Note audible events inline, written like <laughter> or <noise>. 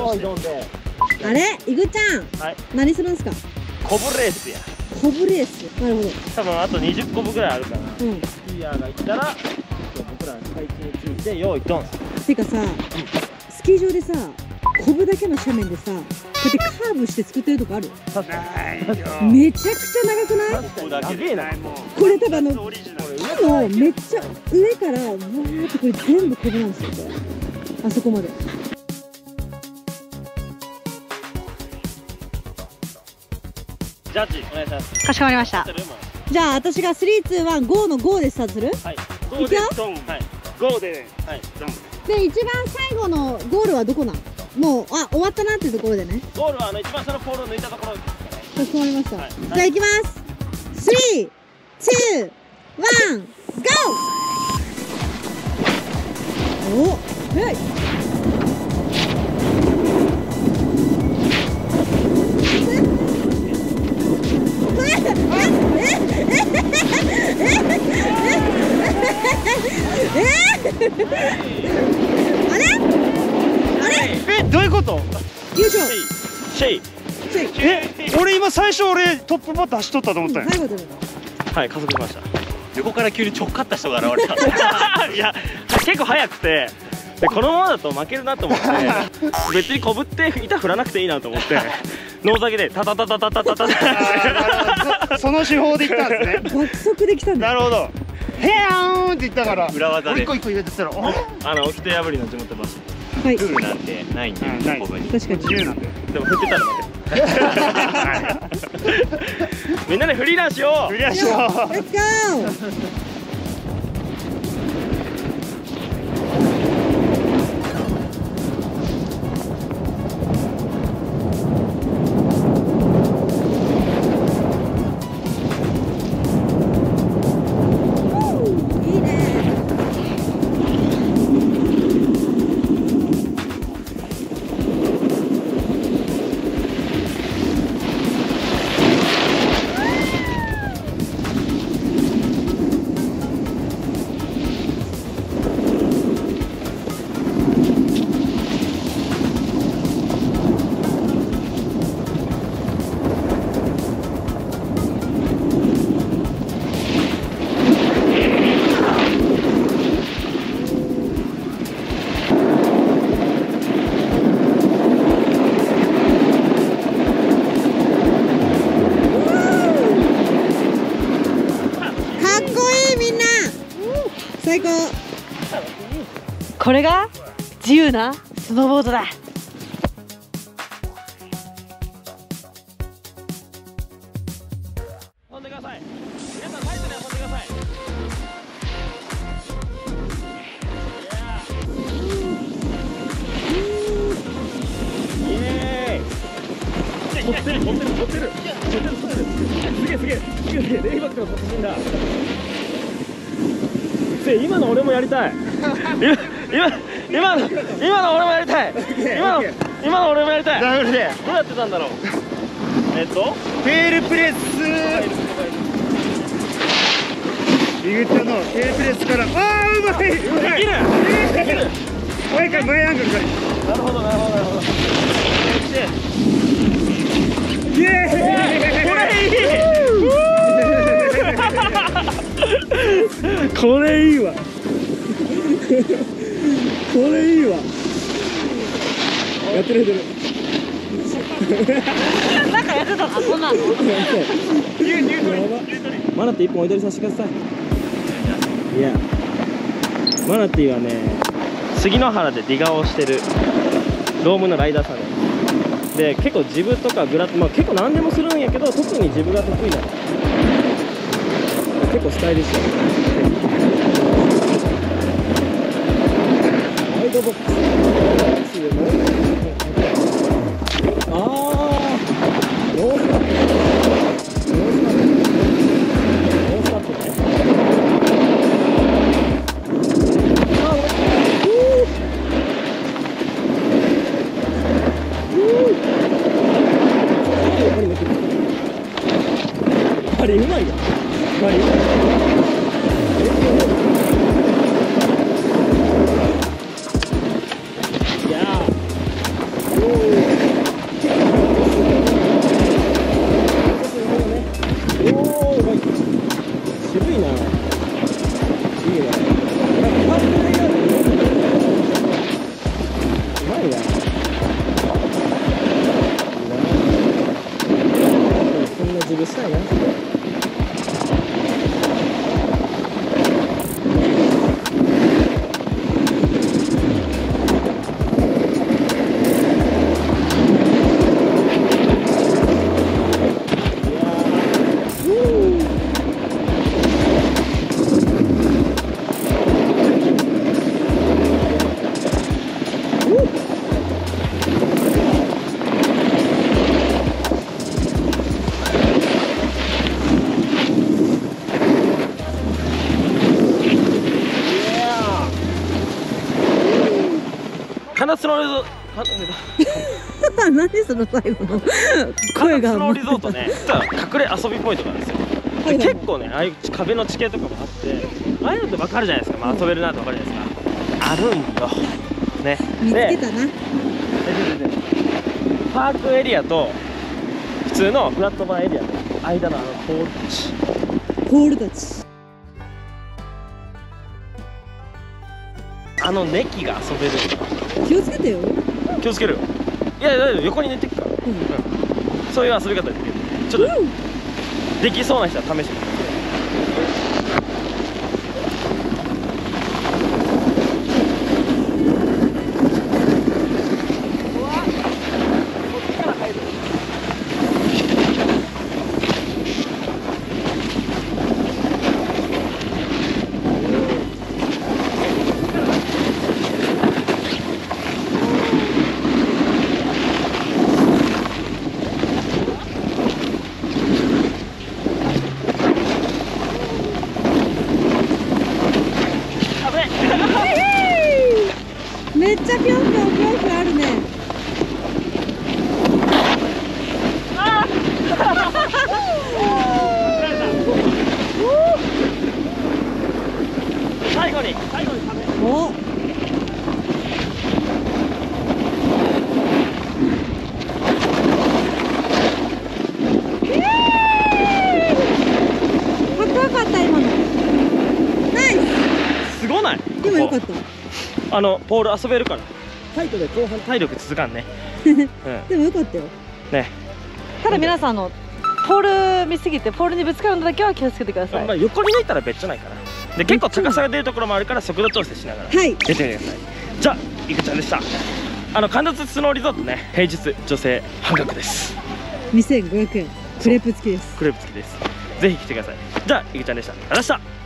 用意どんで。あれ？いぐちゃん。はい。何するんすか？コブレースや。コブレース。なるほど。多分あと20コブぐらいあるから。うん。スキーヤーが行ったら僕らの配置について用意ドン。てかさスキー場でさコブだけの斜面でさこうやってカーブして作ってるとこある？めちゃくちゃ長くない？これ多分あの木のめっちゃ上からわーってこれ全部コブなんですよ。あそこまでジャッジお願いします。かしこまりました。じゃあ私が 321GO の GO でスタートする？はい。ゴーでドン。はい。ゴーではい。ドンで一番最後のゴールはどこなん？もうあ終わったなっていうところでね。ゴールはあの一番そのポールを抜いたところ。かしこまりました、はい。じゃあ行きます。321 GO! おはいえどういうこと？よいしょシェイ。え俺今最初俺トップバッター走っとったと思ったんや。最後ではい加速しました。横から急に直かった人が現れた。<laughs> いや結構速くてでこのままだと負けるなと思って <laughs> 別にこぶって板振らなくていいなと思ってノーザゲでタタタタタタタタ。そその手法でいったんですね。<laughs> 爆速できたんだなるほど。へやーんって言ったから裏技で。一個一個入れてたらお <laughs> あの掟破りの地元バス。はい。ルールなんてないんでうんない。こぶに。確かに。自由なんで。でも振ってたら負け。みんなでフリーランしよう。クリアしよう最高これが自由なスノーボードだ。持ってるるる。すげえすげえすげえレイバックの達人だ。せ今の俺もやりたい。今今今の今の俺もやりたい。今の今の俺もやりたい。ダブルで。どうやってたんだろう？えっと？フェールプレス。リグちゃんのフェールプレスから。あーうまい。できる。できる。前から前アングルから。なるほどなるほどなるほど。イエーイこれいいわ。<laughs> これいいわ。やってるやってる。なんかやってた。なこんなの。マナティー一本お祈りさせてください。いや。マナティーはね杉の原でディガーをしてる。ロームのライダーさんで。すで結構ジブとかグラまあ結構何でもするんやけど特にジブが得意なの結構スタイリッシュワイドボック。スああノースカットノースカットノースカットねあれうまいよ。Right. か何その最後の声がスノーリゾートね。実は隠れ遊びポイントなんですよはいはい。結構ねああいう壁の地形とかもあってああいうのって分かるじゃないですか、まあ、遊べるなって分かるじゃないですか。あるんよ。ね。見つでけたな。ででででパークエリアと普通のフラットバーエリアの間のあのポールたち。ポールたち。あのネキが遊べる気をつけてよ、気をつけるよ。いや大丈夫横に寝てくから、うん。うん、そういう遊び方できる。ちょっとできそうな人は試してみてめっちゃぴょんぴょんぴょんぴょんあるね。最後に。最後に食べ。るおかっこよかった今の。ナイすごない？ス今よかこった。こあのポール遊べるからタイトで後半。体力続かんね。<laughs> うん。でもよかったよ。ね。ただ皆さんあのポール見すぎてポールにぶつかるのだけは気をつけてください、まあ、横に抜いたらべっちょないから。で結構高さが出るところもあるから速度調整しながら。はい。やってみてください。じゃあいくちゃんでした。あの神田スノーリゾートね。平日女性半額です。2500円。クレープ付きです。クレープ付きです。ぜひ来てください。じゃあいくちゃんでした。ありがとうございました